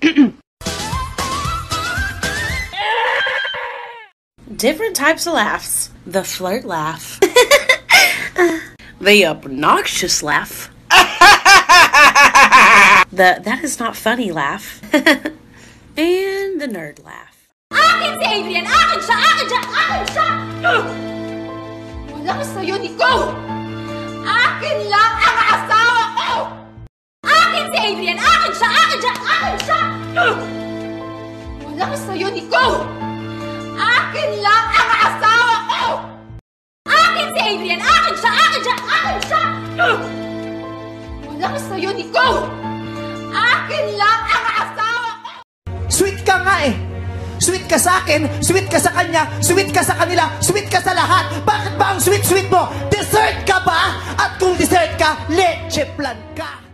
Different types of laughs. The flirt laugh. the obnoxious laugh. the that is not funny laugh. and the nerd laugh. I I. I. Well, so unique. Go. Sa'yo, Nico! Akin lang ang asawa ko! Akin si Adrian! Akin siya! Akin siya! Akin siya! Walang sa'yo, Nico! Akin lang ang asawa ko! Sweet ka nga eh. Sweet ka sa akin, sweet ka sa kanya, sweet ka sa kanila, sweet ka sa lahat. Bakit ba ang sweet-sweet mo? Dessert ka ba? At kung dessert ka, leche plan ka.